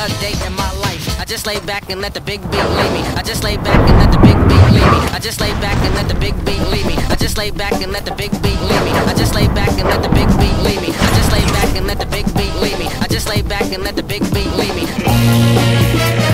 a day in my life. I just lay back and let the big beat lead me. I just lay back and let the big beat lead me. I just lay back and let the big beat lead me. I just lay back and let the big beat lead me. I just lay back and let the big beat lead me. I just lay back and let the big beat lead me. I just lay back and let the big beat lead me.